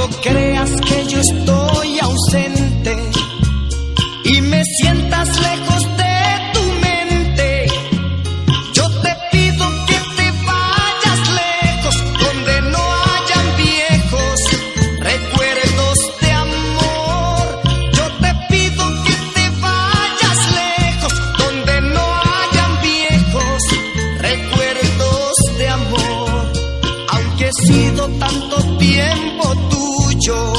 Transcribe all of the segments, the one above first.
cuando creas que yo estoy ausente y me sienta. Tanto tiempo tuyo,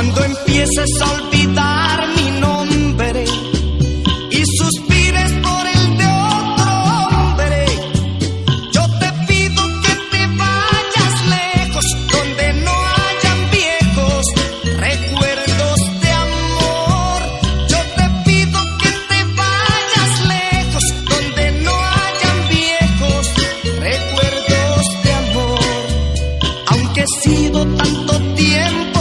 Cuando empieces a olvidar mi nombre y suspires por el de otro hombre, yo te pido que te vayas lejos donde no hayan viejos recuerdos de amor. Yo te pido que te vayas lejos donde no hayan viejos recuerdos de amor. Aunque sido tanto tiempo